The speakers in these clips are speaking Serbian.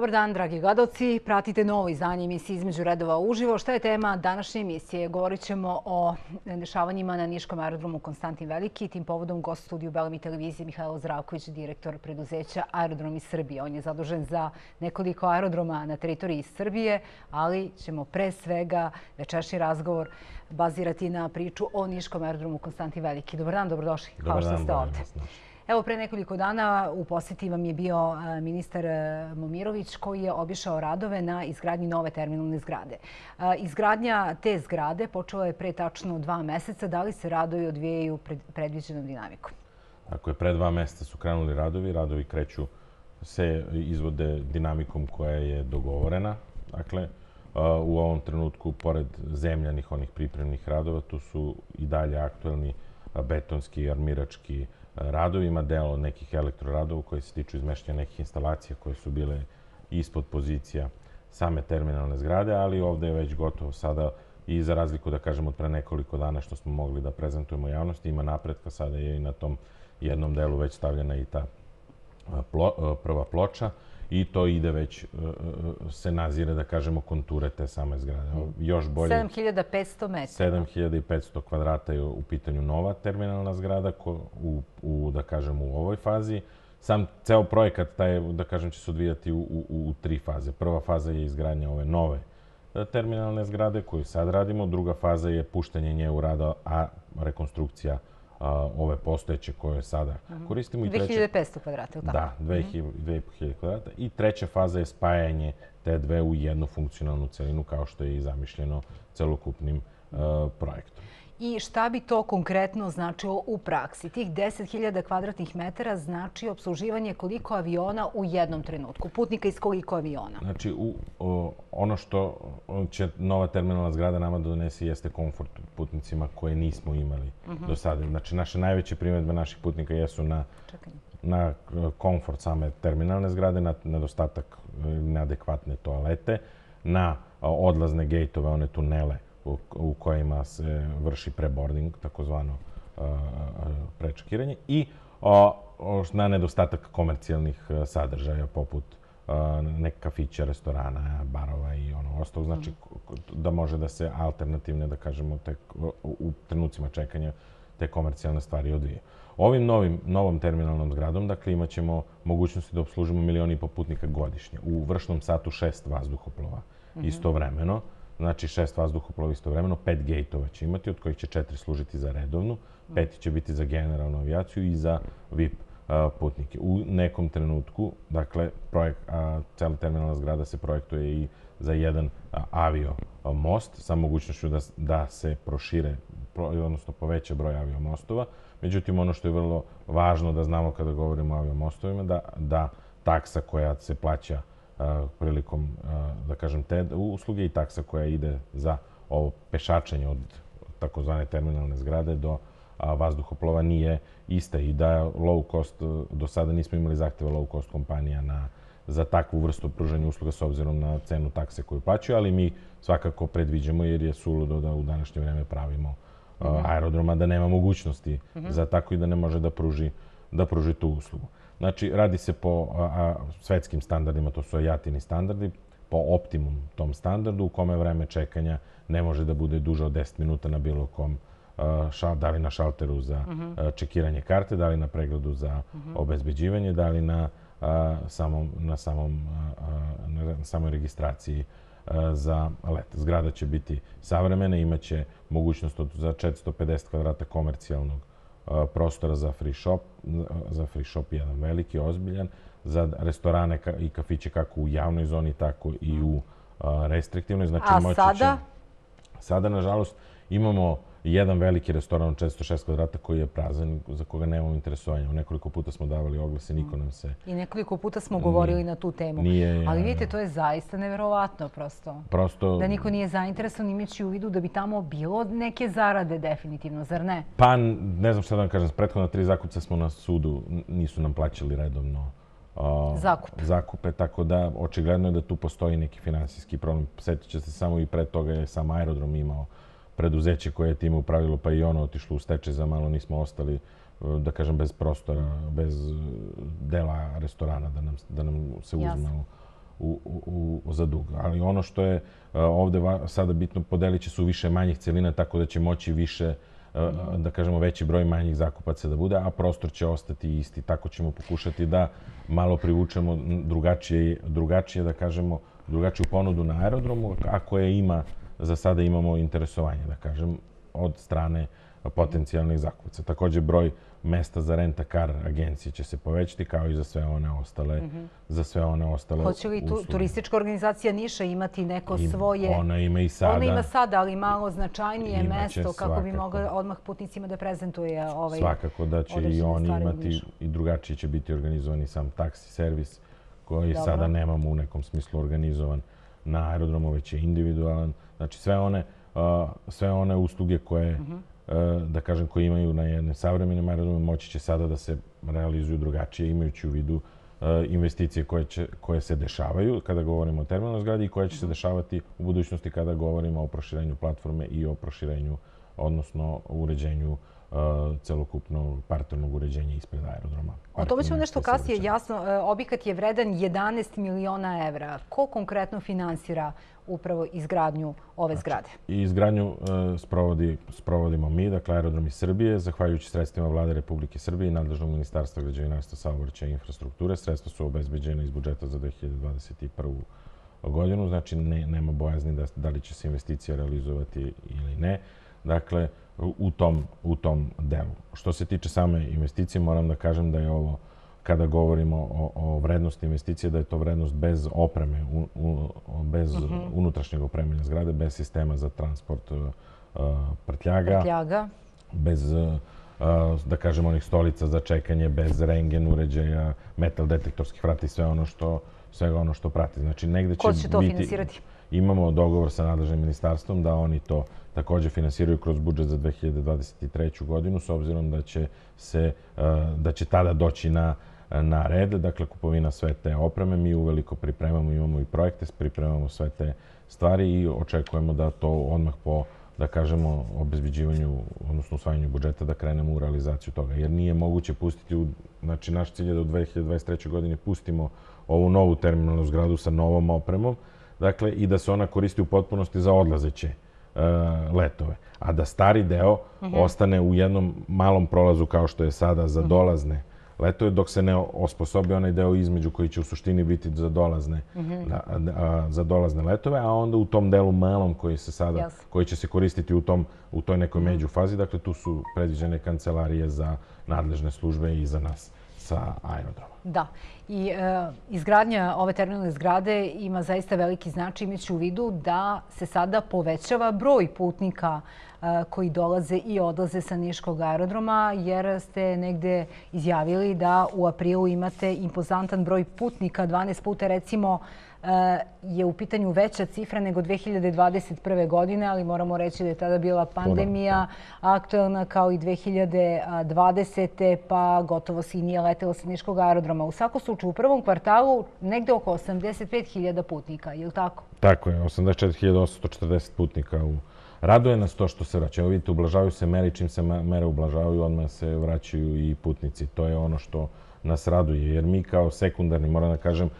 Dobar dan, dragi gledalci. Pratite novo izdanje emisije Između redova uživo. Šta je tema današnje emisije? Govorit ćemo o dešavanjima na Niškom aerodromu Konstantin Veliki. Tim povodom gost studiju Belami televizije Mihajlo Zdravković, direktor preduzeća Aerodromi Srbije. On je zadužen za nekoliko aerodroma na teritoriji Srbije, ali ćemo pre svega večerašnji razgovor bazirati na priču o Niškom aerodromu Konstantin Veliki. Dobar dan, dobrodošli. Hvala što ste ovde. Evo, pre nekoliko dana u poseti vam je bio e, ministar e, Momirović koji je obišao radove na izgradnji nove terminalne zgrade. E, izgradnja te zgrade počela je pre tačno dva meseca. Da li se radovi odvijaju predviđenom dinamikom? Ako je pre dva meseca su krenuli radovi, radovi kreću se izvode dinamikom koja je dogovorena. Dakle, u ovom trenutku, pored zemljanih onih pripremnih radova, tu su i dalje aktuelni betonski, armirački, radovima, deo nekih elektroradova koji se tiču izmešćanja nekih instalacija koje su bile ispod pozicija same terminalne zgrade, ali ovde je već gotovo sada i za razliku da kažem od pre nekoliko dana što smo mogli da prezentujemo javnosti, ima napretka, sada je i na tom jednom delu već stavljena i ta plo, prva ploča i to ide već, e, e, se nazire, da kažemo, konture te same zgrade. Još bolje... 7500 metara. 7500 kvadrata je u pitanju nova terminalna zgrada ko, u, u, da kažem, u ovoj fazi. Sam ceo projekat, taj, da kažem, će se odvijati u, u, u tri faze. Prva faza je izgradnja ove nove e, terminalne zgrade koju sad radimo. Druga faza je puštanje nje u rada, a rekonstrukcija ove postojeće koje sada mhm. koristimo. 2500 kvadrata, ili tako? Da, 2500 mhm. kvadrata. I treća faza je spajanje te dve u jednu funkcionalnu celinu, kao što je i zamišljeno celokupnim projektom. I šta bi to konkretno značilo u praksi? Tih 10.000 kvadratnih metara znači obsluživanje koliko aviona u jednom trenutku? Putnika iz koliko aviona? Znači, u, o, ono što će nova terminalna zgrada nama da donesi jeste komfort putnicima koje nismo imali uh mhm. -huh. do sada. Znači, naše najveće primetbe naših putnika jesu na, Čekaj. na e, komfort same terminalne zgrade, na nedostatak e, neadekvatne toalete, na odlazne gejtove, one tunele u kojima se vrši preboarding, takozvano prečekiranje, i na nedostatak komercijalnih sadržaja poput nek kafića, restorana, barova i ono ostalo. Znači, da može da se alternativne, da kažemo, te, u trenucima čekanja te komercijalne stvari odvije. Ovim novim, novom terminalnom zgradom, dakle, imat ćemo mogućnosti da obslužimo milioni i po putnika godišnje. U vršnom satu šest vazduhoplova mm -hmm. istovremeno znači šest vazduhoplova istovremeno, pet gejtova će imati, od kojih će četiri služiti za redovnu, peti će biti za generalnu avijaciju i za VIP putnike. U nekom trenutku, dakle, projekt, a, cela terminalna zgrada se projektuje i za jedan avio most sa mogućnošću da, da se prošire, odnosno poveća broj aviomostova. Međutim, ono što je vrlo važno da znamo kada govorimo o aviomostovima, da, da taksa koja se plaća prilikom, da kažem, te usluge i taksa koja ide za ovo pešačenje od takozvane terminalne zgrade do vazduhoplova nije ista i da low cost, do sada nismo imali zahteve low cost kompanija na, za takvu vrstu pružanja usluga s obzirom na cenu takse koju plaćaju, ali mi svakako predviđamo jer je suludo da u današnje vreme pravimo mhm. aerodroma da nema mogućnosti mhm. za tako i da ne može da pruži, da pruži tu uslugu. Znači, radi se po a, a, svetskim standardima, to su ajatini standardi, po optimum tom standardu, u kome vreme čekanja ne može da bude duže od 10 minuta na bilo kom šal, da li na šalteru za uh mhm. -huh. čekiranje karte, da li na pregledu za uh mhm. -huh. obezbeđivanje, da li na, a, samom, na, samom, a, na samoj registraciji a, za let. Zgrada će biti savremena, imaće mogućnost od, za 450 kvadrata komercijalnog prostora za free shop, za free shop jedan veliki, ozbiljan, za restorane i kafiće kako u javnoj zoni, tako i u restriktivnoj. Znači, A sada? Će, sada, nažalost, imamo jedan veliki restoran od 406 kvadrata koji je prazan, za koga nemamo interesovanja. U nekoliko puta smo davali oglase, niko nam se... I nekoliko puta smo govorili nije, na tu temu. Nije, Ali vidite, to je zaista neverovatno prosto. Prosto... Da niko nije zainteresovan imajući u vidu da bi tamo bilo neke zarade definitivno, zar ne? Pa, ne znam šta da vam kažem, prethodna tri zakuca smo na sudu, nisu nam plaćali redovno o, Zakup. zakupe, tako da očigledno je da tu postoji neki finansijski problem. Sjetit se samo i pre toga je sam aerodrom imao preduzeće koje je tim upravilo, pa i ono otišlo u steče za malo, nismo ostali, e, da kažem, bez prostora, bez dela restorana da nam, da nam se uzme u, u, u, u, za dug. Ali ono što je ovde va, sada bitno, podelit će su više manjih celina, tako da će moći više da kažemo, veći broj manjih zakupaca da bude, a prostor će ostati isti. Tako ćemo pokušati da malo privučemo drugačije, drugačije da kažemo, drugačiju ponudu na aerodromu, a koje ima, za sada imamo interesovanje, da kažem, od strane potencijalnih zakupaca. Takođe, broj mesta za renta kar agencije će se povećati kao i za sve one ostale, mm -hmm. za sve one ostale Hoće li tu, turistička organizacija Niša imati neko svoje... Ona ima i sada. Ona ima sada, ali malo značajnije mesto kako svakako. bi mogla odmah putnicima da prezentuje ovaj Svakako da će i oni imati i drugačije će biti organizovani sam taksi servis koji Dobro. sada nemamo u nekom smislu organizovan na aerodromu, već je individualan. Znači sve one, uh, sve one usluge koje mm -hmm E, da kažem, koji imaju na jedne savremenim aerodrome, moći će sada da se realizuju drugačije, imajući u vidu investicije koje, će, koje se dešavaju kada govorimo o terminalnoj zgradi i koje će se dešavati u budućnosti kada govorimo o proširenju platforme i o proširenju, odnosno uređenju celokupno parternog uređenja ispred aerodroma. O tome ćemo nešto kasnije. Jasno, e, objekat je vredan 11 miliona evra. Ko konkretno finansira upravo izgradnju ove znači, zgrade? I izgradnju uh, sprovodi, sprovodimo mi, dakle Aerodromi Srbije, zahvaljujući sredstvima vlade Republike Srbije i nadležnog ministarstva građevinarstva, saobraćaja i infrastrukture. Sredstva su obezbeđene iz budžeta za 2021 godinu, znači ne, nema bojazni da, da li će se investicija realizovati ili ne. Dakle, u tom, u tom delu. Što se tiče same investicije, moram da kažem da je ovo, kada govorimo o, o vrednosti investicije, da je to vrednost bez opreme, u, u, bez uh mhm. -huh. unutrašnjeg opremanja zgrade, bez sistema za transport uh, prtljaga, prtljaga. bez uh, da kažemo onih stolica za čekanje, bez rengen uređaja, metal detektorskih vrata i sve ono što svega ono što prati. Znači, negde će, Ko će to biti, finansirati? Imamo dogovor sa nadležnim ministarstvom da oni to takođe finansiraju kroz budžet za 2023. godinu, s obzirom da će, se, e, da će tada doći na, na red, dakle kupovina sve te opreme. Mi uveliko pripremamo, imamo i projekte, pripremamo sve te stvari i očekujemo da to odmah po da kažemo, obezbeđivanju, odnosno usvajanju budžeta, da krenemo u realizaciju toga. Jer nije moguće pustiti, u, znači naš cilj je da u 2023. godini pustimo ovu novu terminalnu zgradu sa novom opremom, dakle, i da se ona koristi u potpunosti za odlazeće letove. A da stari deo mm -hmm. ostane u jednom malom prolazu kao što je sada za mhm. dolazne letove, dok se ne osposobi onaj deo između koji će u suštini biti za dolazne, mm -hmm. da, a, za dolazne letove, a onda u tom delu malom koji se sada, yes. koji će se koristiti u, tom, u toj nekoj međufazi, dakle tu su predviđene kancelarije za nadležne službe i za nas sa aerodroma. Da. I e, izgradnja ove terminalne zgrade ima zaista veliki značaj imajući u vidu da se sada povećava broj putnika e, koji dolaze i odlaze sa Niškog aerodroma, jer ste negde izjavili da u aprilu imate impozantan broj putnika, 12 puta recimo je u pitanju veća cifra nego 2021. godine, ali moramo reći da je tada bila pandemija aktuelna kao i 2020. pa gotovo se i nije letelo sa Niškog aerodroma. U svakom slučaju, u prvom kvartalu negde oko 85.000 putnika, je li tako? Tako je, 84.840 putnika u Raduje nas to što se vraća. Evo vidite, ublažavaju se mere, čim se mere ublažavaju, odmah se vraćaju i putnici. To je ono što nas raduje, jer mi kao sekundarni, moram da kažem,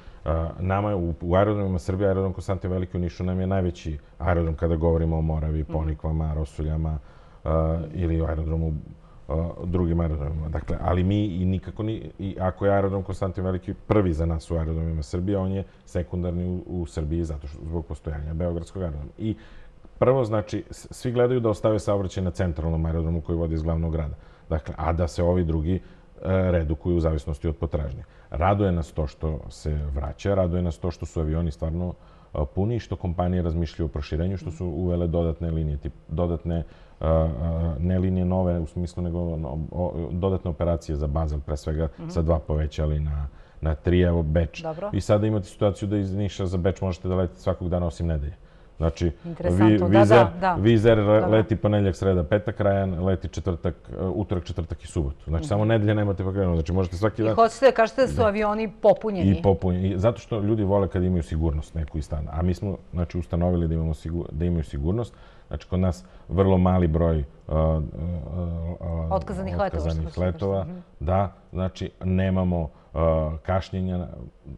Nama je u, u aerodromima Srbije, aerodrom Konstantin Veliki u Nišu nam je najveći aerodrom kada govorimo o Moravi, mhm. Ponikvama, Rosuljama uh, ili o aerodromu uh, drugim aerodromima. Dakle, ali mi i nikako ni, i ako je aerodrom Konstantin Veliki prvi za nas u aerodromima Srbije, on je sekundarni u, u Srbiji zato što zbog postojanja Beogradskog aerodroma. I prvo, znači, svi gledaju da ostave saobraćaj na centralnom aerodromu koji vodi iz glavnog grada. Dakle, a da se ovi drugi redukuju u zavisnosti od potražnje. Raduje nas to što se vraća, raduje nas to što su avioni stvarno puni i što kompanije razmišljaju o proširenju, što su uvele dodatne linije, tip, dodatne, ne linije nove u smislu, nego dodatne operacije za Bazel, pre svega mm -hmm. sa dva povećali na, na tri, evo Beč. Dobro. I sada imate situaciju da iz Niša za Beč možete da letite svakog dana osim nedelje. Znači, vi, da, vizer, da, da, vizer leti ponedeljak, sreda, petak, Rajan leti četvrtak, uh, utorak, četvrtak i subotu. Znači, mm -hmm. samo nedelje nemate pa krenu. Znači, možete svaki dan... I hoćete da kažete da su avioni popunjeni. I popunjeni. Zato što ljudi vole kad imaju sigurnost neku i stan. A mi smo, znači, ustanovili da, imamo sigur, da imaju sigurnost. Znači, kod nas vrlo mali broj uh, uh, otkazanih, otkazanih letova. Da, znači, nemamo kašnjenja,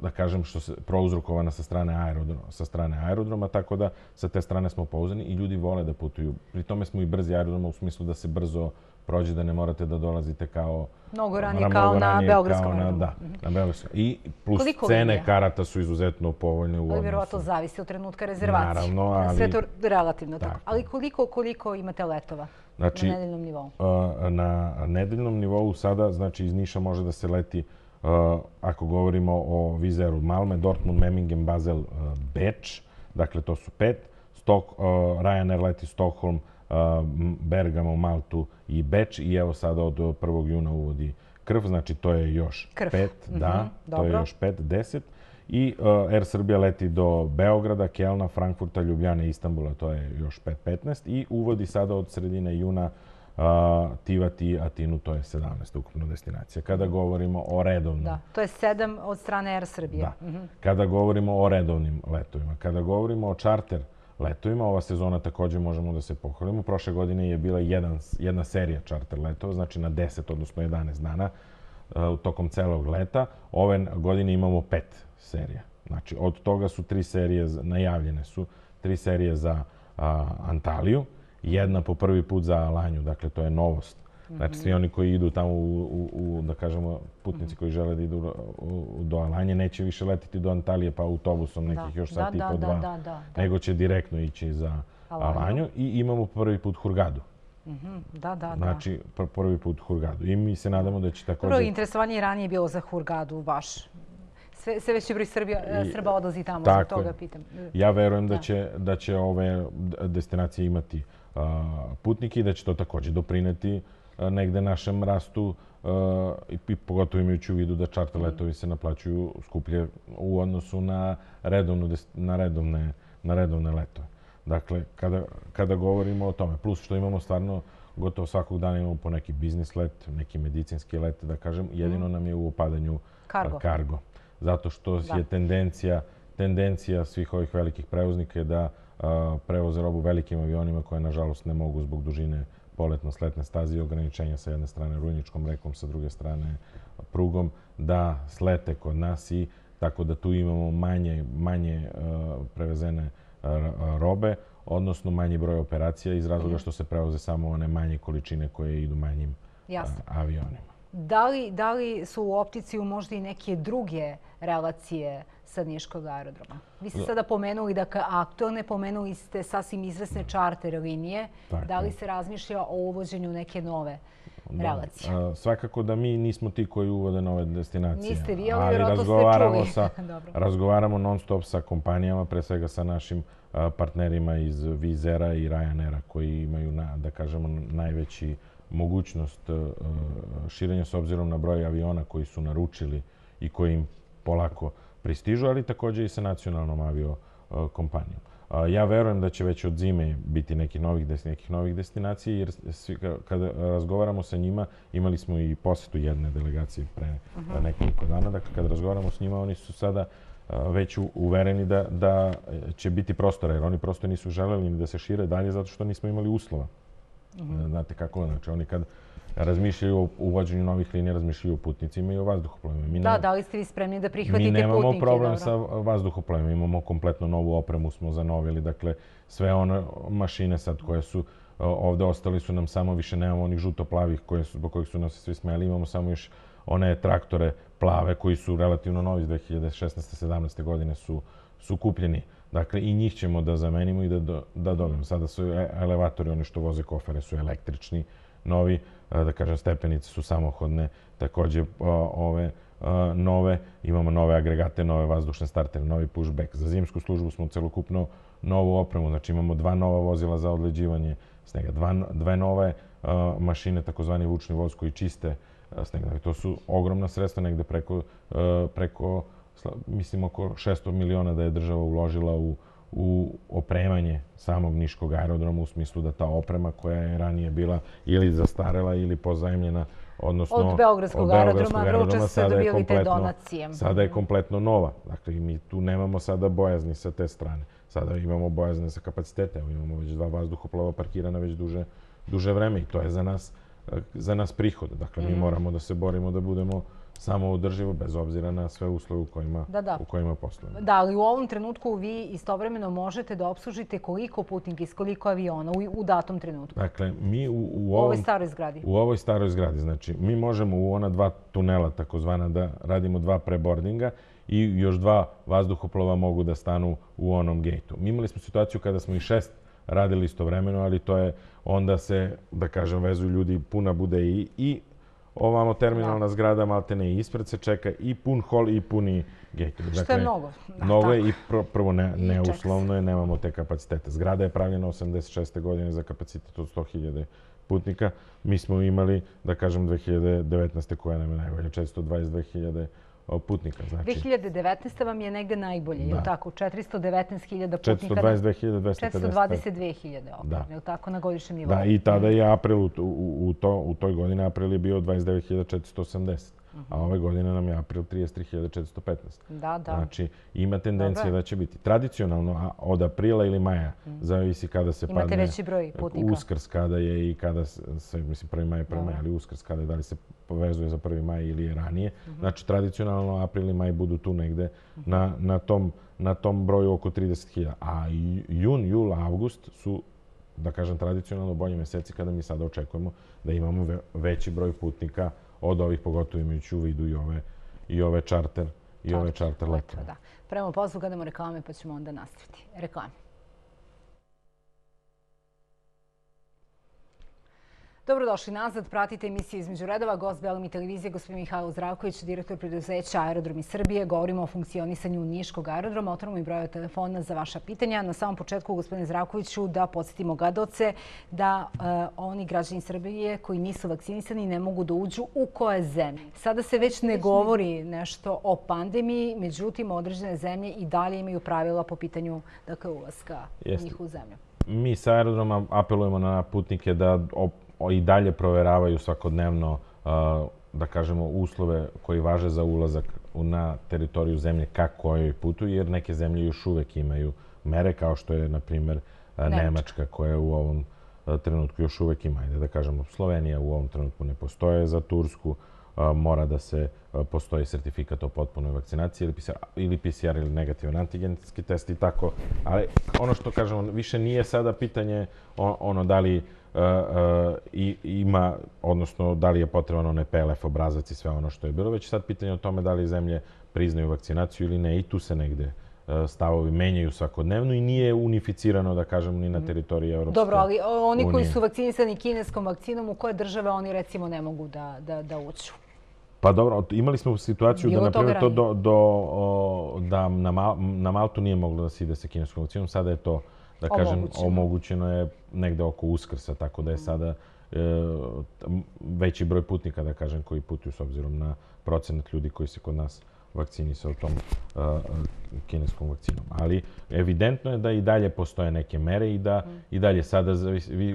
da kažem, što se prouzrokovana sa strane aerodroma, sa strane aerodroma, tako da sa te strane smo pouzani i ljudi vole da putuju. Pri tome smo i brzi aerodroma u smislu da se brzo prođe da ne morate da dolazite kao mnogo ranije kao na Beogradskom na, da, na Beogradskom. I plus Koliko cene linija? karata su izuzetno povoljne u odnosu. Ali vjerovatno zavisi od trenutka rezervacije. Naravno, ali... Sve to relativno tako. tako. Ali koliko, koliko imate letova znači, na nedeljnom nivou? Na nedeljnom nivou sada, znači iz Niša može da se leti ako govorimo o Vizeru Malme, Dortmund, Memmingen, Basel, Beč, dakle to su pet. Stok, Ryanair leti Stockholm, Bergamo, Maltu i Beč i evo sada od 1. juna uvodi krv, znači to je još krv. pet, mm -hmm, da, dobro. to je još pet, deset. I uh, Air Srbija leti do Beograda, Kelna, Frankfurta, Ljubljane, Istanbula, to je još 5-15. I uvodi sada od sredine juna uh, Tivati, Atinu, to je 17. ukupno destinacija. Kada govorimo o redovnom... Da, to je 7 od strane Air Srbije. Da. Mm -hmm. Kada govorimo o redovnim letovima, kada govorimo o čarter letovima. Ova sezona takođe možemo da se pohvalimo. Prošle godine je bila jedan, jedna serija charter letova, znači na 10, odnosno 11 dana uh, tokom celog leta. Ove godine imamo pet serija. Znači, od toga su tri serije, najavljene su tri serije za uh, Antaliju, jedna po prvi put za Alanju, dakle to je novost Znači, svi oni koji idu tamo u, u, u da kažemo, putnici koji žele da idu u, do Alanje, neće više letiti do Antalije pa autobusom nekih da. još sat da, i po da, dva, da, da, da, nego će direktno ići za Alanju. Alanju. I imamo prvi put Hurgadu. Mm -hmm. Da, da, znači, pr prvi put Hurgadu. I mi se nadamo da će takođe... Prvo, interesovanje je ranije bilo za Hurgadu, baš. Sve, sve veći broj Srbija, I, Srba odlazi tamo, zbog toga pitam. Ja verujem da, da će, da će ove destinacije imati uh, putnike i da će to takođe doprineti uh, negde našem rastu i pogotovo imajući u vidu da čarter mm. letovi se naplaćuju skuplje u odnosu na, redovnu, na, redovne, na redovne letove. Dakle, kada, kada govorimo o tome, plus što imamo stvarno gotovo svakog dana imamo po neki biznis let, neki medicinski let, da kažem, jedino mm. nam je u opadanju kargo. kargo. Zato što da. je tendencija, tendencija svih ovih velikih prevoznika je da prevoze robu velikim avionima koje, nažalost, ne mogu zbog dužine poletno-sletne staze i ograničenja sa jedne strane rujničkom rekom, sa druge strane prugom, da slete kod nas i tako da tu imamo manje, manje prevezene robe, odnosno manji broj operacija iz razloga što se prevoze samo one manje količine koje idu manjim uh, avionima. Da li, da li su u optici u možda i neke druge relacije sa Niškog aerodroma. Vi ste sada pomenuli, dakle, aktualne, pomenuli ste sasvim izvesne čarter linije. Da li se razmišlja o uvođenju neke nove relacije? Da. Svakako da mi nismo ti koji uvode nove destinacije. Niste vi, ali vjerojatno ste čuli. Sa, razgovaramo non stop sa kompanijama, pre svega sa našim partnerima iz Vizera i Ryanaira koji imaju, na, da kažemo, najveći mogućnost širenja s obzirom na broj aviona koji su naručili i koji im polako pristižu, ali takođe i sa nacionalnom avio e, kompanijom. Ja verujem da će već od zime biti nekih novih, nekih novih destinacija, jer svi, kada razgovaramo sa njima, imali smo i posetu jedne delegacije pre -huh. nekoliko dana, dakle kada razgovaramo s njima, oni su sada već uvereni da, da će biti prostora, jer oni prosto nisu želeli da se šire dalje zato što nismo imali uslova. Uh -huh. Znate kako, znači oni kad razmišljaju o uvođenju novih linija, razmišljaju o putnicima i o vazduhoplovima. Mi da, da li ste vi spremni da prihvatite putnike? Mi nemamo problem sa vazduhoplovima, imamo kompletno novu opremu, smo zanovili, dakle, sve one mašine sad koje su ovde ostali su nam samo više, nemamo onih žuto-plavih koje su, zbog kojih su nas svi smeli, imamo samo još one traktore plave koji su relativno novi iz 2016. 17. godine su, su kupljeni. Dakle, i njih ćemo da zamenimo i da, da, da dobijemo. Sada su e, elevatori, oni što voze kofere, su električni, novi da kažem, stepenice su samohodne, takođe ove nove, imamo nove agregate, nove vazdušne startere, novi pushback. Za zimsku službu smo celokupno novu opremu, znači imamo dva nova vozila za odleđivanje snega, dva, dve nove mašine, takozvani vučni voz koji čiste sneg. Dakle, to su ogromna sredstva, negde preko, preko mislim, oko 600 miliona da je država uložila u u opremanje samog Niškog aerodroma u smislu da ta oprema koja je ranije bila ili zastarela ili pozajemljena, odnosno od Beogradskog, od Beogradskog aerodroma, aerodroma ste dobili te donacije. Sada je kompletno nova. Dakle, mi tu nemamo sada bojazni sa te strane. Sada imamo bojazne za kapacitete, evo imamo već dva vazduhoplova parkirana već duže, duže vreme i to je za nas, za nas prihod. Dakle, mi mm. moramo da se borimo da budemo samo udrživo, bez obzira na sve uslove u kojima, da, da. u kojima poslujemo. Da, ali u ovom trenutku vi istovremeno možete da obslužite koliko putnika iz koliko aviona u, u datom trenutku? Dakle, mi u, u, ovom, ovoj staroj zgradi? U ovoj staroj zgradi. Znači, mi možemo u ona dva tunela, takozvana, da radimo dva prebordinga i još dva vazduhoplova mogu da stanu u onom gejtu. Mi imali smo situaciju kada smo i šest radili istovremeno, ali to je onda se, da kažem, vezuju ljudi, puna bude i, i ovamo terminalna da. zgrada, malte ne, ispred se čeka i pun hol i puni gate. Dakle, Što je mnogo. Da, mnogo je i pr prvo ne, neuslovno je, nemamo te kapacitete. Zgrada je pravljena 86. godine za kapacitet od 100.000 putnika. Mi smo imali, da kažem, 2019. koja nam je najbolje, 422.000 putnika. Znači, 2019. vam je negde najbolje, da. je li tako? 419.000 putnika. 422.250. 422.000 da. je li tako, na godišnjem nivou? Da, i tada je april, u, u, u, to, u toj godini april je bio 29.480. A ove godine nam je april 33.415. Da, da. Znači, ima tendencija Dobre. da će biti. Tradicionalno, od aprila ili maja, mm. zavisi kada se Imate padne... Imate veći broj putnika. Uskrs kada je i kada se, mislim, prvi maj je prvi maj, ali uskrs kada je, da li se povezuje za prvi maj ili je ranije. Mm -hmm. Znači, tradicionalno april i maj budu tu negde mm -hmm. na, na, tom, na tom broju oko 30.000. A jun, jul, avgust su da kažem, tradicionalno bolji meseci kada mi sada očekujemo da imamo veći broj putnika od ovih, pogotovo imajući u vidu i ove, i ove čarter, i ove čarter letove. Da. Prema poslu gledamo reklame pa ćemo onda nastaviti. Reklame. Dobrodošli nazad, pratite emisiju između redova. Gost Belami televizije, gospodin Mihajlo Zdravković, direktor preduzeća Aerodromi Srbije. Govorimo o funkcionisanju Niškog aerodroma. Otvorimo i broje telefona za vaša pitanja. Na samom početku, gospodine Zdravkoviću, da podsjetimo gadoce da uh, oni građani Srbije koji nisu vakcinisani ne mogu da uđu u koje zemlje. Sada se već ne govori nešto o pandemiji, međutim, određene zemlje i dalje imaju pravila po pitanju dakle, ulaska u njihovu zemlju. Mi sa aerodroma apelujemo na putnike da i dalje proveravaju svakodnevno, da kažemo, uslove koji važe za ulazak na teritoriju zemlje kako joj putuju, jer neke zemlje još uvek imaju mere, kao što je, na primer, Nemačka, koja u ovom trenutku još uvek ima. Ajde da kažemo, Slovenija u ovom trenutku ne postoje za Tursku, mora da se postoji sertifikat o potpunoj vakcinaciji ili PCR, ili PCR ili negativan antigenski test i tako. Ali ono što kažemo, više nije sada pitanje ono da li i ima, odnosno da li je potreban onaj PLF obrazac i sve ono što je bilo, već sad pitanje o tome da li zemlje priznaju vakcinaciju ili ne i tu se negde stavovi menjaju svakodnevno i nije unificirano, da kažem, ni na mhm. teritoriji Evropske Dobro, ali oni koji su vakcinisani kineskom vakcinom, u koje države oni recimo ne mogu da, da, da uđu? Pa dobro, imali smo situaciju Bilo da, na primjer, to do, do, o, da na, Mal, na Maltu nije moglo da se ide sa kineskom vakcinom, sada je to da kažem, omogućeno, omogućeno je negde oko uskrsa, tako da je sada e, veći broj putnika, da kažem, koji putuju s obzirom na procenat ljudi koji se kod nas vakcinisao tom uh, kineskom vakcinom. Ali evidentno je da i dalje postoje neke mere i da mm. i dalje sada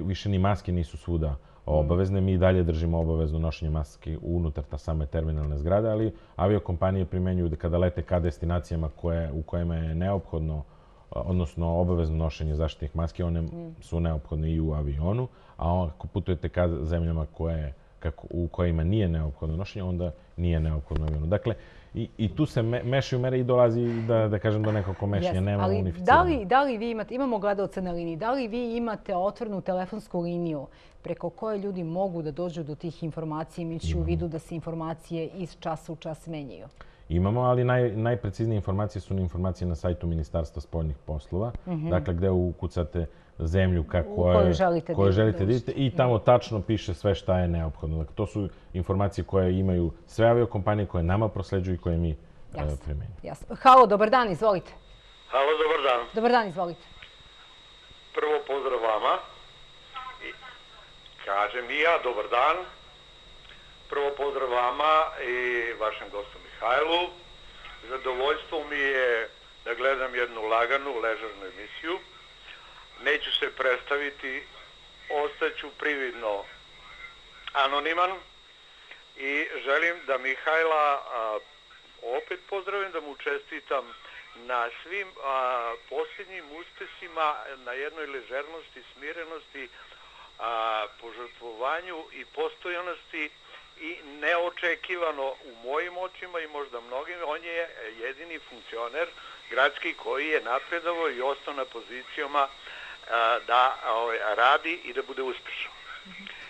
više ni maske nisu svuda obavezne. Mi i dalje držimo obavezno nošenje maske unutar ta same terminalne zgrade, ali aviokompanije primenjuju da kada lete ka destinacijama koje, u kojima je neophodno odnosno obavezno nošenje zaštitnih maske, one mm. su neophodne i u avionu, a ako putujete ka zemljama koje, kako, u kojima nije neophodno nošenje, onda nije neophodno avionu. Dakle, i, i tu se me, mešaju mere i dolazi, da, da kažem, do nekog mešanja, yes, nema ali Da li, da li vi imate, imamo gledalce na liniji, da li vi imate otvornu telefonsku liniju preko koje ljudi mogu da dođu do tih informacija imajući u vidu da se informacije iz časa u čas menjaju? Imamo, ali naj, najpreciznije informacije su informacije na sajtu Ministarstva spoljnih poslova. Mm -hmm. Dakle, gde ukucate zemlju kako koju želite, koju da želite da vidite i tamo tačno piše sve šta je neophodno. Dakle, to su informacije koje imaju sve aviokompanije koje nama prosleđuju i koje mi e, Jasno. primenju. Jasno. Halo, dobar dan, izvolite. Halo, dobar dan. Dobar dan, izvolite. Prvo pozdrav vama. I kažem i ja, dobar dan. Prvo pozdrav vama i vašem gostu Mihajlu. Zadovoljstvo mi je da gledam jednu laganu, ležarnu emisiju. Neću se predstaviti, ostaću prividno anoniman i želim da Mihajla a, opet pozdravim, da mu čestitam na svim a, posljednjim uspesima, na jednoj ležernosti, smirenosti, a, požrtvovanju i postojanosti i neočekivano u mojim očima i možda mnogim, on je jedini funkcioner gradski koji je napredovao i ostao na pozicijama da ovaj, radi i da bude uspešan.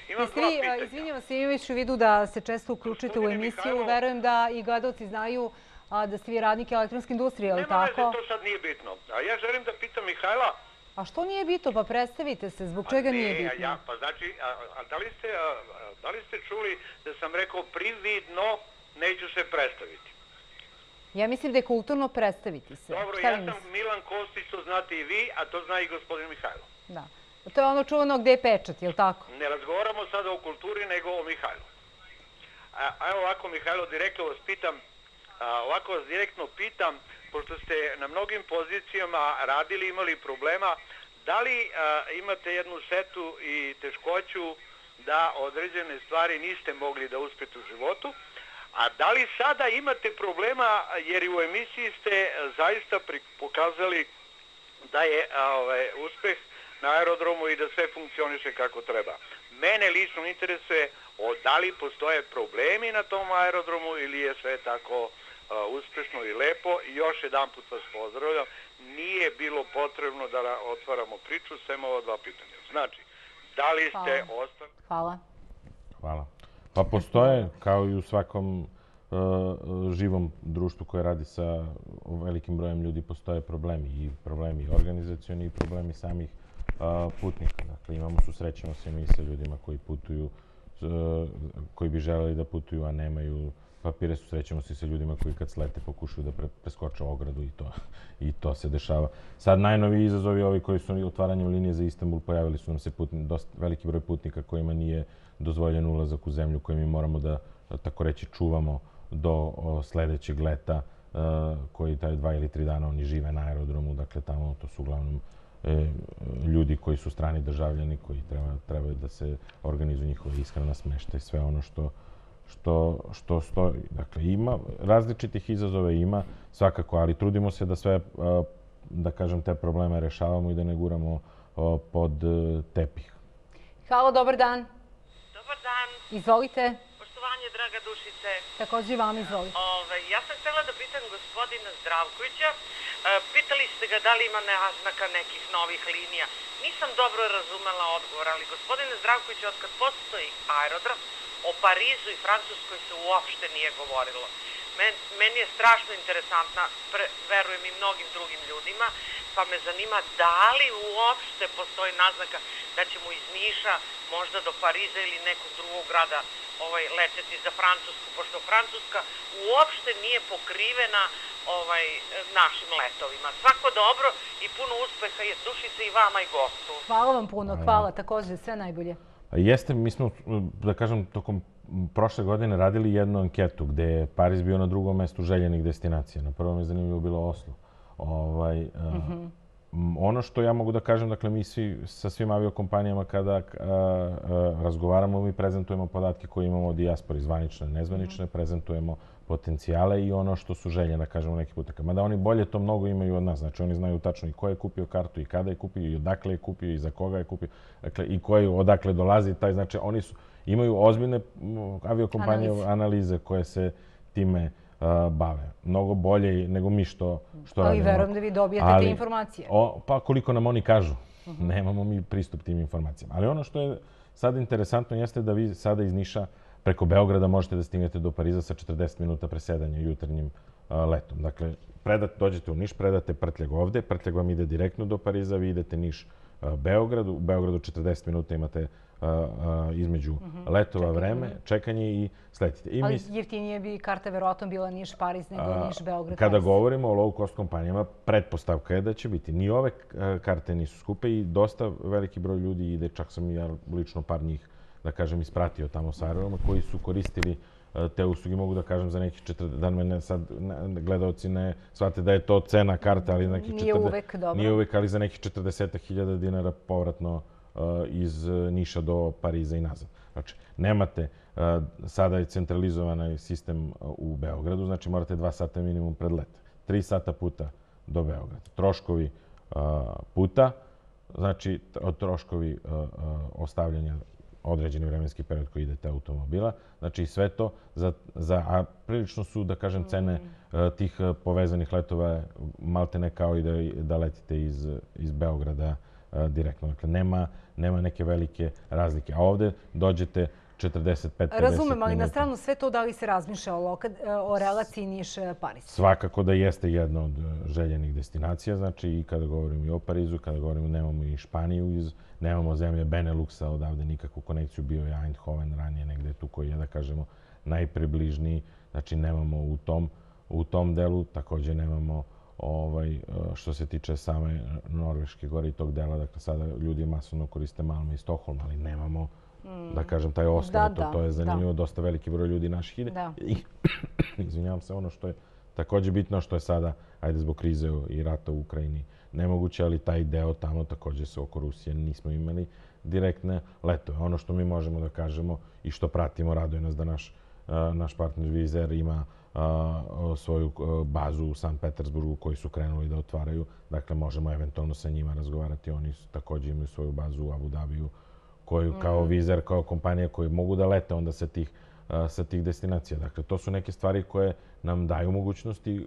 Imam Jeste vi, izvinjavam se, imajući u vidu da se često uključite u emisiju, verujem da i gledalci znaju da ste vi radnik elektronske industrije, ali tako? Nema veze, to sad nije bitno. A ja želim da pitam Mihajla, A što nije bitno? Pa predstavite se, zbog čega nije bitno? Ja, pa znači, a, a, da, li ste, a, da li ste čuli da sam rekao prividno neću se predstaviti? Ja mislim da je kulturno predstaviti se. Dobro, Šta ja sam mislim? Milan Kostić, to znate i vi, a to zna i gospodin Mihajlo. Da. To je ono čuvano gde je pečat, je li tako? Ne razgovaramo sada o kulturi, nego o Mihajlu. A, a evo ovako, Mihajlo, direktno vas pitam, a, ovako vas direktno pitam, pošto ste na mnogim pozicijama radili, imali problema, da li a, imate jednu setu i teškoću da određene stvari niste mogli da uspete u životu, a da li sada imate problema, jer i u emisiji ste zaista pokazali da je a, ovaj, uspeh na aerodromu i da sve funkcioniše kako treba. Mene lično interesuje o da li postoje problemi na tom aerodromu ili je sve tako uspešno i lepo. I još jedan put vas pozdravljam. Nije bilo potrebno da otvaramo priču, sem ova dva pitanja. Znači, da li ste ostali... Hvala. Hvala. Pa postoje, kao i u svakom živom društvu koje radi sa velikim brojem ljudi, postoje problemi. I problemi organizacioni i problemi samih putnika. Dakle, imamo, susrećemo se mi sa ljudima koji putuju, koji bi želeli da putuju, a nemaju papire, susrećemo se sa ljudima koji kad slete pokušaju da pre, preskoče ogradu i to, i to se dešava. Sad najnoviji izazovi ovi koji su otvaranjem linije za Istanbul, pojavili su nam se putni, dosta veliki broj putnika kojima nije dozvoljen ulazak u zemlju koje mi moramo da, tako reći, čuvamo do o, sledećeg leta, koji taj dva ili tri dana oni žive na aerodromu, dakle tamo to su uglavnom e, ljudi koji su strani državljani, koji treba, treba da se organizuju njihova ishrana, smešta i sve ono što, što, što stoji. Dakle, ima različitih izazove, ima svakako, ali trudimo se da sve, da kažem, te probleme rešavamo i da ne guramo pod e, tepih. Halo, dobar dan. Dobar dan. Izvolite. Poštovanje, draga dušice. Takođe vam izvolite. Ove, ja sam htela da pitam gospodina Zdravkovića, E, pitali ste ga da li ima naznaka nekih novih linija. Nisam dobro razumela odgovor, ali gospodine Zdravković, od kad postoji aerodrom, o Parizu i Francuskoj se uopšte nije govorilo. Men, meni je strašno interesantna, pre, verujem i mnogim drugim ljudima, pa me zanima da li uopšte postoji naznaka da ćemo iz Niša možda do Pariza ili nekog drugog grada ovaj, leteti za Francusku, pošto Francuska uopšte nije pokrivena ovaj, našim letovima. Svako dobro i puno uspeha je dušice i vama i gostu. Hvala vam puno, hvala, takođe, sve najbolje. Jeste, mi smo, da kažem, tokom prošle godine radili jednu anketu gde je Pariz bio na drugom mestu željenih destinacija. Na prvom je zanimljivo bilo Oslo. Ovaj, mm -hmm. Ono što ja mogu da kažem, dakle, mi svi, sa svim aviokompanijama kada a, a, razgovaramo, mi prezentujemo podatke koje imamo od dijaspori, zvanične, nezvanične, prezentujemo potencijale i ono što su želje, da kažemo, nekih putaka. Mada oni bolje to mnogo imaju od nas. Znači, oni znaju tačno i ko je kupio kartu i kada je kupio i odakle je kupio i za koga je kupio. Dakle, i koji odakle dolazi taj. Znači, oni su, imaju ozbiljne aviokompanije analize, analize koje se time bave. Mnogo bolje nego mi što, što radimo. Ali verujem da vi dobijate Ali, te informacije. O, pa koliko nam oni kažu. Uh mhm. -huh. Nemamo mi pristup tim informacijama. Ali ono što je sad interesantno jeste da vi sada iz Niša preko Beograda možete da stignete do Pariza sa 40 minuta presedanja jutarnjim letom. Dakle, predat, dođete u Niš, predate prtljag ovde, prtljag vam ide direktno do Pariza, vi idete Niš, Beograd, u Beogradu 40 minuta imate između mhm. -huh. letova čekanje. vreme, čekanje i sletite. I Ali jeftinije bi karta verovatno bila Niš, Pariz nego a, Niš, Beograd. Kada govorimo o low cost kompanijama, pretpostavka je da će biti. Ni ove karte nisu skupe i dosta veliki broj ljudi ide, čak sam ja lično par njih da kažem, ispratio tamo sa aerodroma, koji su koristili e, te usluge, mogu da kažem, za nekih 40, da me sad gledalci ne shvate da je to cena karte, ali nekih 40... Nije uvek, dobro. Nije uvek, ali za nekih 40.000 dinara povratno uh, iz Niša do Pariza i nazad. Znači, nemate, sada je centralizovan sistem u Beogradu, znači morate dva sata minimum pred let. Tri sata puta do Beograda. Troškovi puta, znači troškovi ostavljanja određeni vremenski period koji idete automobila. Znači sve to, za, za, a prilično su, da kažem, cene mm. tih povezanih letova malte ne kao i da, da letite iz, iz Beograda direktno. Dakle, nema, nema neke velike razlike. A ovde dođete 45-50 Razumem, ali na stranu sve to da li se razmišlja o, loka, o relaciji Niš-Pariz? Svakako da jeste jedna od e, željenih destinacija. Znači i kada govorimo i o Parizu, kada govorimo nemamo i Španiju, iz, nemamo zemlje Beneluxa, odavde nikakvu konekciju. Bio je Eindhoven ranije negde tu koji je, da kažemo, najpribližniji. Znači nemamo u tom, u tom delu, takođe nemamo ovaj, e, što se tiče same Norveške gore i tog dela. Dakle, sada ljudi masovno koriste Malme i Stockholm, ali nemamo. Da kažem, taj ostrov. Da, to, da, to je zanimljivo, da. dosta veliki broj ljudi naših ide. Da. I, izvinjavam se, ono što je takođe bitno, što je sada, ajde zbog krize i rata u Ukrajini, nemoguće, ali taj deo tamo takođe se oko Rusije nismo imali direktne letove. Ono što mi možemo da kažemo i što pratimo, raduje nas da naš, naš partner Vizer ima svoju bazu u San Petersburgu koji su krenuli da otvaraju. Dakle, možemo eventualno sa njima razgovarati. Oni takođe imaju svoju bazu u Abu Dhabiju koju kao mhm. Vizer, kao kompanija koji mogu da lete onda sa tih, sa tih destinacija. Dakle, to su neke stvari koje nam daju mogućnosti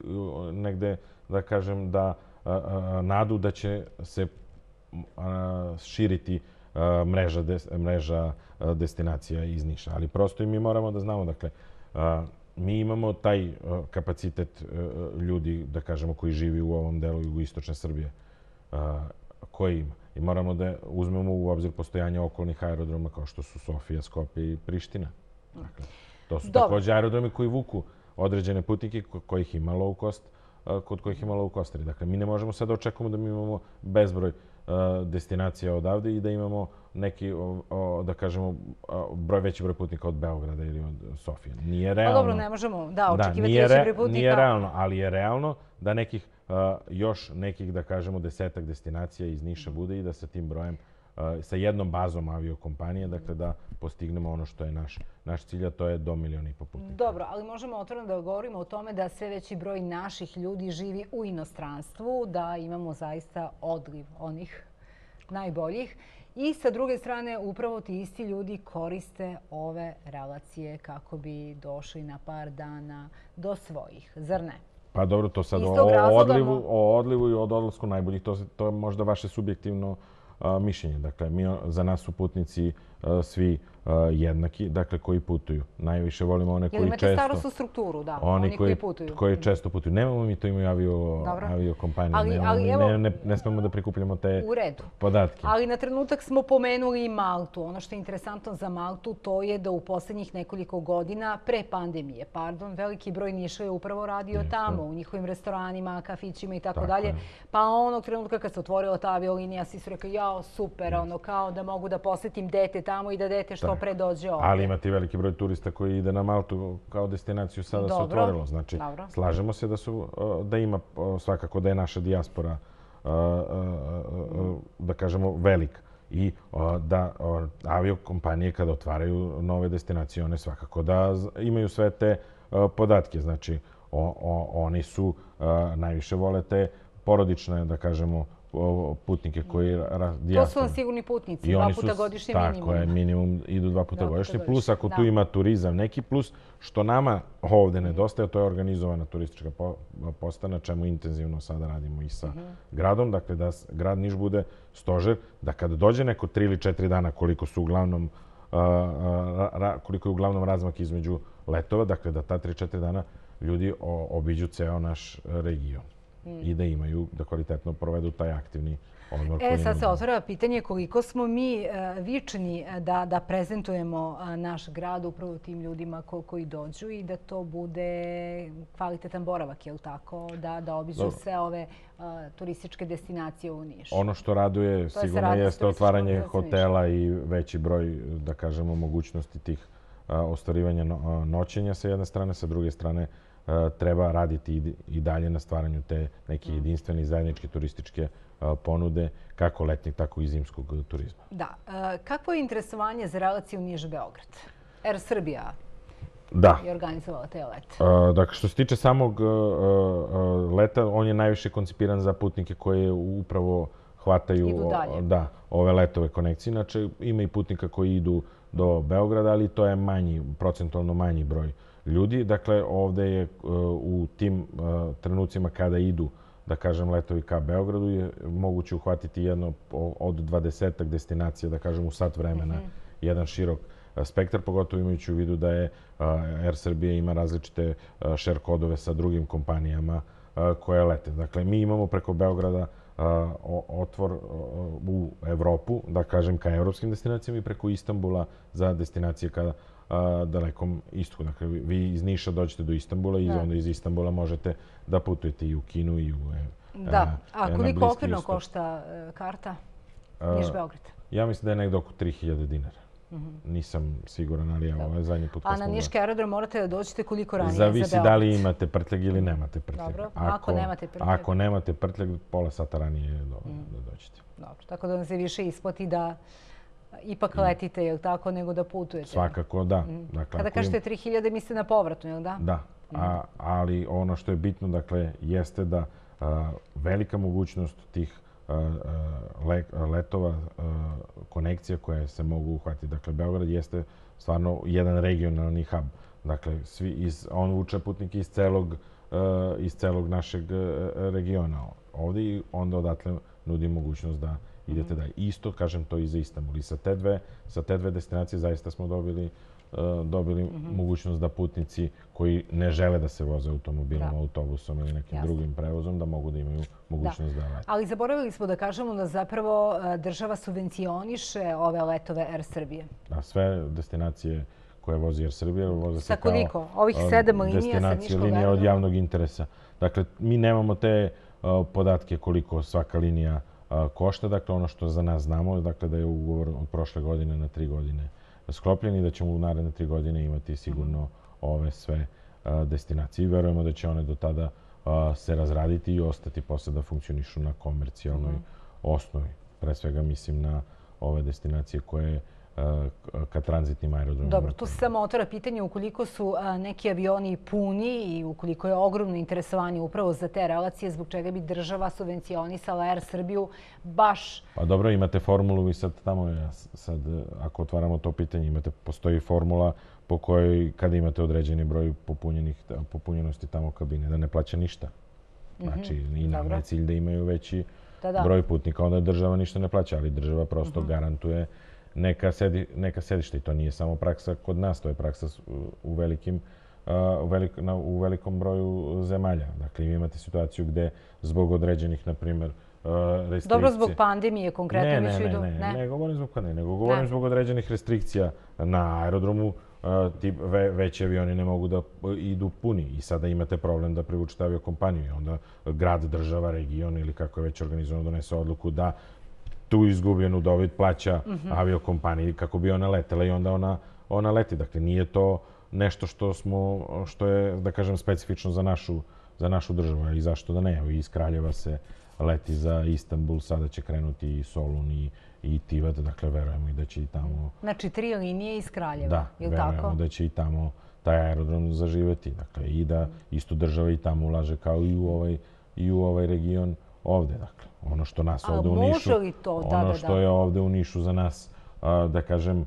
negde, da kažem, da nadu da će se širiti mreža, mreža destinacija iz Niša. Ali prosto i mi moramo da znamo, dakle, mi imamo taj kapacitet ljudi, da kažemo, koji živi u ovom delu jugoistočne Srbije, koji ima. I moramo da uzmemo u obzir postojanje okolnih aerodroma kao što su Sofija, Skopje i Priština. Dakle, to su Dobre. takođe aerodromi koji vuku određene putnike kojih ima low cost, kod kojih ima low costeri. Dakle, mi ne možemo sad da očekujemo da mi imamo bezbroj destinacija odavde i da imamo neki, da kažemo, broj veći broj putnika od Beograda ili od Sofije. Nije realno. Pa dobro, ne možemo, da, da očekivati da, veći broj putnika. Nije realno, ali je realno da nekih još nekih, da kažemo, desetak destinacija iz Niša bude i da sa tim brojem sa jednom bazom aviokompanije, dakle da postignemo ono što je naš, naš cilj, a to je do miliona i po putnika. Dobro, ali možemo otvoreno da govorimo o tome da sve veći broj naših ljudi živi u inostranstvu, da imamo zaista odliv onih najboljih. I sa druge strane, upravo ti isti ljudi koriste ove relacije kako bi došli na par dana do svojih, zar ne? Pa dobro, to sad o, odlivu, o odlivu i od odlasku najboljih, to, to je možda vaše subjektivno a, mišljenje. Dakle, mi, za nas su putnici a, svi jednaki, dakle koji putuju. Najviše volimo one koji često... Jel imate starostnu strukturu, da, oni, oni koji, putuju. Koji često putuju. Nemamo mi to imaju avio, avio kompanije. Ali, Nemamo, ali, evo, ne, ne, ne smemo da prikupljamo te u redu. podatke. Ali na trenutak smo pomenuli i Maltu. Ono što je interesantno za Maltu to je da u poslednjih nekoliko godina, pre pandemije, pardon, veliki broj Niša je upravo radio Jeste. tamo, u njihovim restoranima, kafićima i tako, dalje. Pa onog trenutka kad se otvorila ta aviolinija, svi su rekli, jao, super, ono, kao da mogu da posetim dete tamo i da dete što što pre dođe ovde. Ali imate veliki broj turista koji ide na Maltu kao destinaciju sada Dobro. se otvorilo. Znači, Dobro. slažemo se da, su, da ima svakako da je naša dijaspora da kažemo velika. I da aviokompanije kada otvaraju nove destinacije, one svakako da imaju sve te podatke. Znači, oni su, najviše vole te porodične, da kažemo, putnike koji dijaspora. To su vam sigurni putnici, I dva puta godišnje minimum. Tako je, minimum idu dva puta godišnje. Plus ako tu da. ima turizam neki, plus što nama ovde nedostaje, to je organizovana turistička posta, na čemu intenzivno sada radimo i sa mhm. gradom. Dakle, da grad Niš bude stožer, da kada dođe neko tri ili četiri dana koliko su uglavnom koliko je uglavnom razmak između letova, dakle da ta 3-4 dana ljudi obiđu ceo naš region i da imaju, da kvalitetno provedu taj aktivni odmor. E, sad se otvara pitanje koliko smo mi e, vični e, da, da prezentujemo e, naš grad upravo tim ljudima ko, koji dođu i da to bude kvalitetan boravak, je li tako? Da, da obiđu Dobro. sve ove turističke destinacije u Nišu. Ono što raduje to sigurno je jeste otvaranje hotela i veći broj, da kažemo, mogućnosti tih ostvarivanja noćenja sa jedne strane, sa druge strane treba raditi i dalje na stvaranju te neke mm. jedinstvene i zajedničke turističke ponude, kako letnjeg, tako i zimskog turizma. Da. Kakvo je interesovanje za relaciju Niš-Beograd? Air Srbija Da. je organizovala te lete. Dakle, što se tiče samog leta, on je najviše koncipiran za putnike koje upravo hvataju da, ove letove konekcije. Inače, ima i putnika koji idu do Beograda, ali to je manji, procentualno manji broj ljudi. Dakle, ovde je uh, u tim uh, trenucima kada idu da kažem, letovi ka Beogradu je moguće uhvatiti jedno od 20 destinacija, da kažem, u sat vremena, mm -hmm. jedan širok spektar, pogotovo imajući u vidu da je Air Srbija ima različite share kodove sa drugim kompanijama koje lete. Dakle, mi imamo preko Beograda otvor u Evropu, da kažem, ka evropskim destinacijama i preko Istambula za destinacije ka dalekom istoku. Dakle, vi iz Niša dođete do Istambula i da. onda iz Istambula možete da putujete i u Kinu i u... E, da. A koliko okvirno košta e, karta Niš-Beograd? Ja mislim da je nekdo oko 3000 dinara. Mm -hmm. Nisam siguran, ali evo, ovaj zadnji put... A na Niški aerodrom morate da dođete koliko ranije Zavisi za Beograd? da li imate prtljag ili nemate prtljag. Dobro, ako, ako nemate prtljag? Ako nemate prtljag, pola sata ranije do, mm. da dođete. Dobro, tako da vam se više isplati da ipak letite, je li tako, nego da putujete? Svakako, da. Mm. Dakle, Kada kažete 3000, mislite na povratnu, je li da? Da, a, ali ono što je bitno, dakle, jeste da a, velika mogućnost tih le, letova, konekcija koje se mogu uhvatiti. Dakle, Beograd jeste stvarno jedan regionalni hub. Dakle, svi iz, on vuče putnike iz celog, iz celog našeg regiona. Ovde i onda odatle nudi mogućnost da idete dalje. Isto, kažem, to i za Istanbul. I sa te dve, sa te dve destinacije zaista smo dobili E, dobili mm -hmm. mogućnost da putnici koji ne žele da se voze automobilom, da. autobusom ili nekim Jasne. drugim prevozom, da mogu da imaju mogućnost da, da lete. Ali zaboravili smo da kažemo da zapravo e, država subvencioniše ove letove Air Srbije. Da, sve destinacije koje vozi Air Srbije voze se kao... koliko? Ovih sedam linija sa Niškog linija od javnog interesa. Dakle, mi nemamo te podatke koliko svaka linija košta. Dakle, ono što za nas znamo, dakle, da je ugovor od prošle godine na tri godine sklopljeni i da ćemo u naredne tri godine imati sigurno ove sve destinacije. Verujemo da će one do tada se razraditi i ostati posle da funkcionišu na komercijalnoj mhm. osnovi. Pre svega mislim na ove destinacije koje ka tranzitnim aerodromima. Dobro, tu se samo otvara pitanje ukoliko su neki avioni puni i ukoliko je ogromno interesovanje upravo za te relacije, zbog čega bi država subvencionisala Air Srbiju baš... Pa dobro, imate formulu i sad tamo, sad, ako otvaramo to pitanje, imate, postoji formula po kojoj kada imate određeni broj popunjenih, popunjenosti tamo kabine, da ne plaća ništa. Mhm, znači, mm -hmm. i nam je cilj da imaju veći da, da. broj putnika, onda država ništa ne plaća, ali država prosto mm -hmm. garantuje neka, sedi, neka sedišta. I to nije samo praksa kod nas, to je praksa u, velikim, u, velik, na, u velikom broju zemalja. Dakle, vi imate situaciju gde zbog određenih, na primjer, restrikcija... Dobro, zbog pandemije konkretno ne, ne, ne, ne, ne, ne, govorim zbog pandemije, nego govorim ne. zbog određenih restrikcija na aerodromu, ti ve, veći avioni ne mogu da idu puni i sada imate problem da privučete aviokompaniju i onda grad, država, region ili kako je već organizovano donese odluku da tu izgubljenu dobit plaća mm -hmm. aviokompaniji kako bi ona letela i onda ona, ona leti. Dakle, nije to nešto što smo, što je, da kažem, specifično za našu, za našu državu. I zašto da ne? Evo, iz Kraljeva se leti za Istanbul, sada će krenuti i Solun i, i Tivat, dakle, verujemo i da će i tamo... Znači, tri linije iz Kraljeva, da, je li tako? Da, verujemo da će i tamo taj aerodrom zaživeti. Dakle, i da isto država i tamo ulaže kao i u ovaj, i u ovaj region ovde. Dakle, ono što nas ovde u Nišu... li to? Da, ono da, što je ovde u Nišu za nas, da kažem,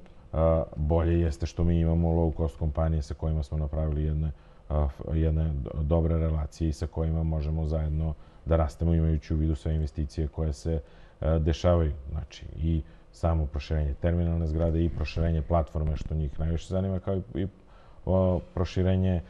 bolje jeste što mi imamo low cost kompanije sa kojima smo napravili jedne, jedne dobre relacije i sa kojima možemo zajedno da rastemo imajući u vidu sve investicije koje se dešavaju. Znači, i samo proširenje terminalne zgrade i proširenje platforme, što njih najviše zanima, kao i proširenje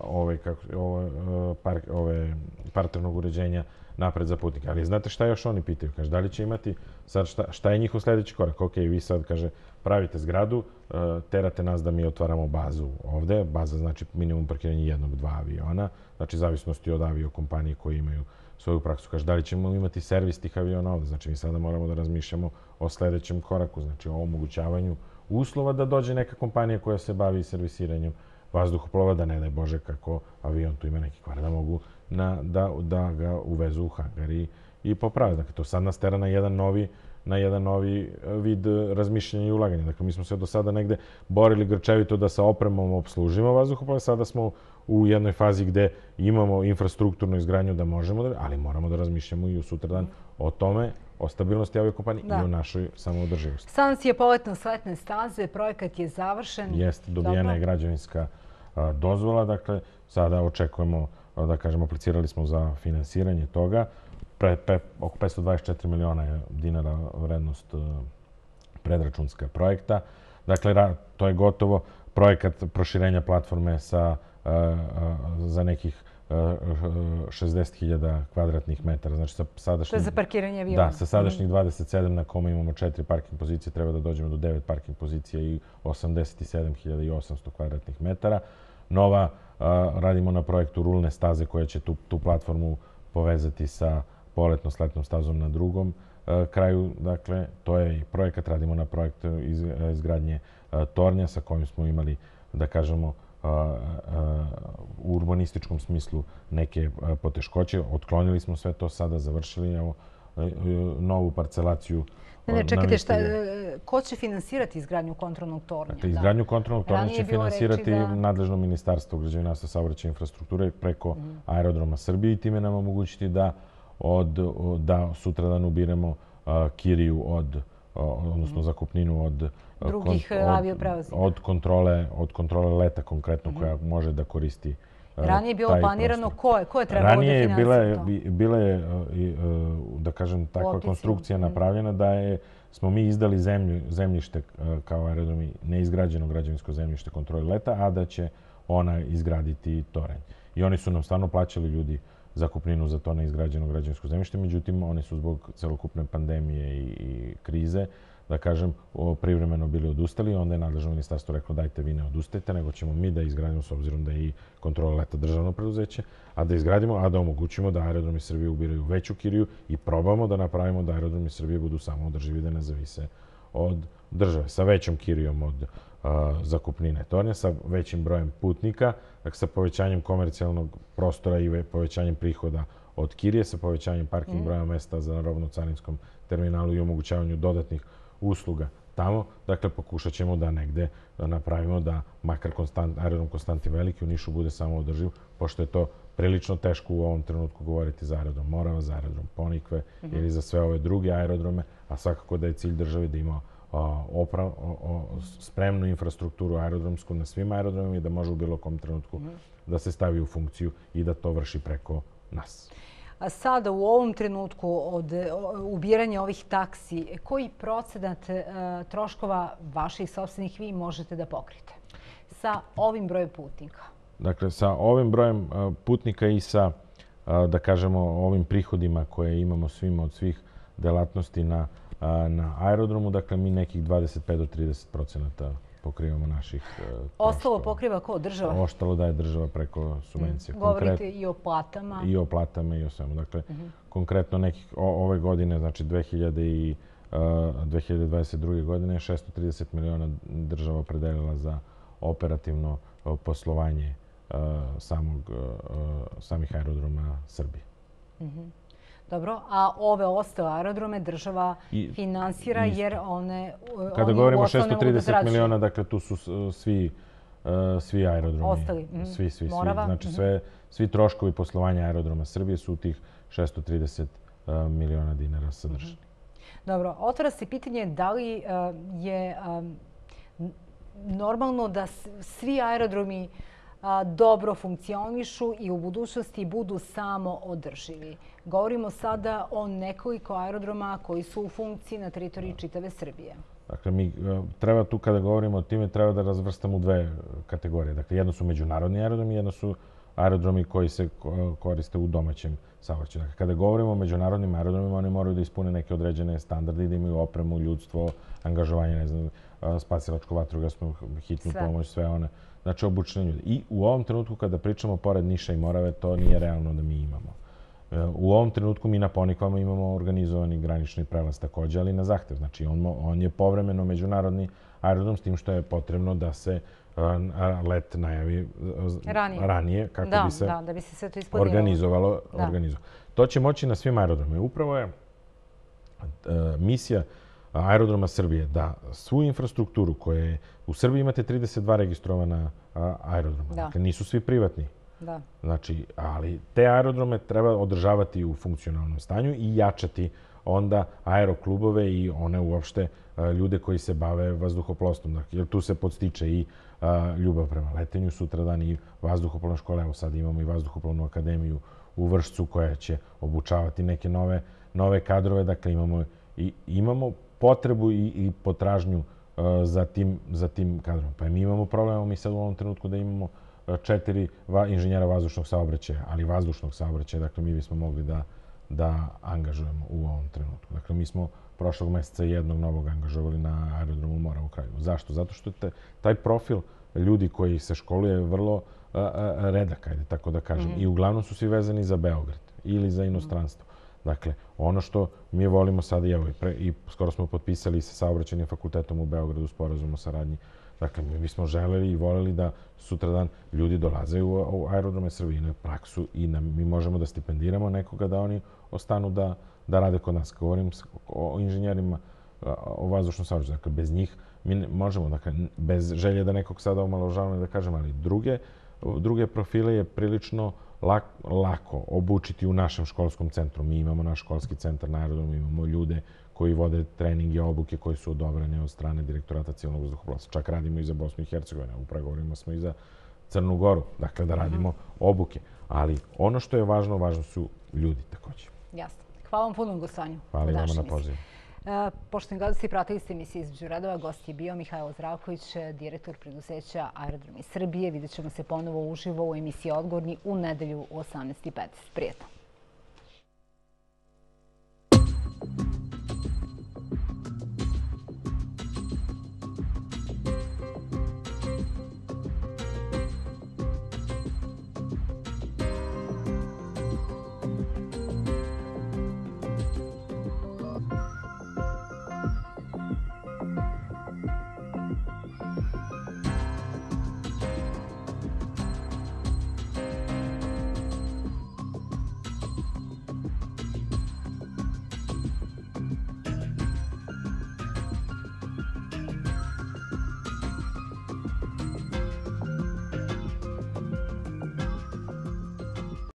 ove, kako, ove, par, ove parternog uređenja napred za putnike. Ali znate šta još oni pitaju? Kaže, da li će imati, sad šta, šta je njihov sledeći korak? Ok, vi sad, kaže, pravite zgradu, e, terate nas da mi otvaramo bazu ovde. Baza znači minimum parkiranje jednog, dva aviona. Znači, zavisnosti od aviokompanije koji imaju svoju praksu. Kaže, da li ćemo imati servis tih aviona ovde? Znači, mi sada moramo da razmišljamo o sledećem koraku, znači o omogućavanju uslova da dođe neka kompanija koja se bavi servisiranjem vazduhoplova, da ne daj Bože kako avion tu ima neki kvar, da mogu na, da, da ga uvezu u hangar i, i poprave. Dakle, to sad nas tera na jedan novi, na jedan novi vid razmišljanja i ulaganja. Dakle, mi smo se do sada negde borili grčevito da sa opremom obslužimo vazduhoplove, sada smo u jednoj fazi gde imamo infrastrukturnu izgradnju da možemo da, ali moramo da razmišljamo i u sutradan o tome, o stabilnosti aviokompanije da. i o našoj samoodrživosti. Sans je poletno sletne staze, projekat je završen. Jeste, dobijena Dobro. je građevinska a, dozvola, dakle, sada očekujemo, da kažemo, aplicirali smo za finansiranje toga. Pre, pre, oko 524 miliona je dinara vrednost a, predračunska projekta. Dakle, to je gotovo projekat proširenja platforme sa za nekih 60.000 kvadratnih metara. Znači, sa sadašnjih... To je za parkiranje aviona. Da, sa sadašnjih 27 mhm. na kome imamo četiri parking pozicije, treba da dođemo do 9 parking pozicija i 87.800 kvadratnih metara. Nova, radimo na projektu rulne staze koja će tu, tu platformu povezati sa poletno-sletnom stazom na drugom kraju. Dakle, to je i projekat, radimo na projektu izgradnje tornja sa kojim smo imali, da kažemo, u urbanističkom smislu neke poteškoće. Otklonili smo sve to, sada završili evo, novu parcelaciju Ne, ne, čekajte, šta, e, ko će finansirati izgradnju kontrolnog tornja? Dakle, izgradnju kontrolnog tornja će finansirati da... nadležno ministarstvo građevinarstva saobraćaja infrastrukture preko mm. aerodroma Srbije i time nam omogućiti da od, da sutradan ubiremo kiriju od odnosno zakupninu od drugih avioprevoznika. Od kontrole, od kontrole leta konkretno koja mhm. može da koristi Ranije je bilo planirano ko je, ko je trebalo Ranije da finansira to? Ranije bila je, da kažem, takva konstrukcija mhm. napravljena da je smo mi izdali zemlju, zemljište kao aerodromi, neizgrađeno građevinsko zemljište kontrole leta, a da će ona izgraditi toranj. I oni su nam stvarno plaćali ljudi zakupninu za to neizgrađeno građevinsko zemljište. Međutim, oni su zbog celokupne pandemije i, i krize, da kažem, privremeno bili odustali. Onda je nadležno ministarstvo reklo dajte vi ne odustajte, nego ćemo mi da izgradimo s obzirom da je i kontrola leta državno preduzeće, a da izgradimo, a da omogućimo da aerodromi Srbije ubiraju veću kiriju i probamo da napravimo da aerodromi Srbije budu samo održivi da ne zavise od države, sa većom kirijom od zakupnine tornja, sa većim brojem putnika, dakle sa povećanjem komercijalnog prostora i povećanjem prihoda od kirije, sa povećanjem parking mm. broja mesta za robno-carinskom terminalu i omogućavanju dodatnih usluga tamo. Dakle, pokušat ćemo da negde napravimo da makar konstant, aerodrom Konstantin Veliki u Nišu bude samo održiv, pošto je to prilično teško u ovom trenutku govoriti za aerodrom Morava, za aerodrom Ponikve mm -hmm. ili za sve ove druge aerodrome, a svakako da je cilj države da ima opra, o, spremnu infrastrukturu aerodromsku na svim aerodromima i da može u bilo kom trenutku mm. da se stavi u funkciju i da to vrši preko nas. Sada u ovom trenutku od ubiranja ovih taksi, koji procenat e, troškova vaših sobstvenih vi možete da pokrite sa ovim brojem putnika? Dakle, sa ovim brojem e, putnika i sa, e, da kažemo, ovim prihodima koje imamo svima od svih delatnosti na na aerodromu. Dakle, mi nekih 25 do 30 procenata pokrivamo naših e. Ostalo pokriva ko? Država? Ostalo daje država preko subvencije. Mm. Govorite i o platama? I o platama i o svemu. Dakle, mm -hmm. konkretno nekih ove godine, znači 2000 i, uh, 2022. godine, 630 miliona država predelila za operativno poslovanje uh, samog, samih aerodroma Srbije. Mm -hmm. Dobro, a ove ostale aerodrome država I, finansira jer one... Kada govorimo o 630 miliona, dakle tu su svi, uh, svi aerodromi. Ostali. Mm. Svi, svi, Morava. svi. Znači mm -hmm. sve, svi troškovi poslovanja aerodroma Srbije su u tih 630 uh, miliona dinara sadržani. Mm -hmm. Dobro, otvara se pitanje da li uh, je um, normalno da svi aerodromi uh, dobro funkcionišu i u budućnosti budu samo održivi. Govorimo sada o nekoliko aerodroma koji su u funkciji na teritoriji čitave Srbije. Dakle, mi e, treba tu kada govorimo o time, treba da razvrstamo dve kategorije. Dakle, jedno su međunarodni aerodromi, jedno su aerodromi koji se koriste u domaćem saobraćaju. Dakle, kada govorimo o međunarodnim aerodromima, oni moraju da ispune neke određene standarde, da imaju opremu, ljudstvo, angažovanje, ne znam, spasilačko vatrogasnu, hitnu sve. pomoć, sve one znači obučeni ljudi. I u ovom trenutku kada pričamo pored Niša i Morave, to nije realno da mi imamo. E, u ovom trenutku mi na Ponikvama imamo organizovani granični prelaz takođe, ali na zahtev. Znači on, on je povremeno međunarodni aerodrom s tim što je potrebno da se let najavi ranije, ranije kako da, bi se, da, da bi se sve to organizovalo. Da. organizovalo. To će moći na svim aerodromima. Upravo je misija aerodroma Srbije da svu infrastrukturu koje je... U Srbiji imate 32 registrovana aerodroma. Da. Dakle, nisu svi privatni. Da. Znači, ali te aerodrome treba održavati u funkcionalnom stanju i jačati onda aeroklubove i one uopšte ljude koji se bave vazduhoplostom. Dakle, jer tu se podstiče i ljubav prema letenju, sutradan i vazduhoplovna škola. Evo sad imamo i vazduhoplovnu akademiju u Vršcu koja će obučavati neke nove, nove kadrove. Dakle, imamo, i, imamo potrebu i, i potražnju za tim, za tim kadrom. Pa mi imamo problema mi sad u ovom trenutku da imamo četiri va, inženjera vazdušnog saobraćaja, ali vazdušnog saobraćaja, dakle mi bismo mogli da, da angažujemo u ovom trenutku. Dakle, mi smo prošlog meseca jednog novog angažovali na aerodromu Mora u Kraljevu. Zašto? Zato što te, taj profil ljudi koji se školuje je vrlo a, a, redak, ajde tako da kažem. Mm -hmm. I uglavnom su svi vezani za Beograd ili za inostranstvo. Dakle, ono što mi volimo sada, evo, i, pre, i skoro smo potpisali sa saobraćenim fakultetom u Beogradu sporazum o saradnji Dakle, mi bismo želeli i voleli da sutradan ljudi dolaze u, u aerodrome Srbije na praksu i na, mi možemo da stipendiramo nekoga da oni ostanu da, da rade kod nas. Govorim o inženjerima o vazdušnom saobraćaju. Dakle, bez njih mi ne, možemo, dakle, bez želje da nekog sada omaložavamo da kažem, ali druge, druge profile je prilično lak, lako obučiti u našem školskom centru. Mi imamo naš školski centar na aerodromu, imamo ljude koji vode trening i obuke koji su odobrene od strane direktorata civilnog vazduhoplovstva. Čak radimo i za Bosnu i Hercegovinu, u pregovorima smo i za Crnu Goru, dakle da radimo obuke. Ali ono što je važno, važno su ljudi takođe. Jasno. Hvala vam puno gostovanju. Hvala i vama na pozivu. Poštovni gledalci, pratili ste emisiju između radova. Gost je bio Mihajlo Zdravković, direktor preduzeća Aerodromi Srbije. Vidjet ćemo se ponovo uživo u emisiji Odgovorni u nedelju u 18.15. Prijetno.